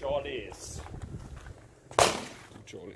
Charlie's. Charlie.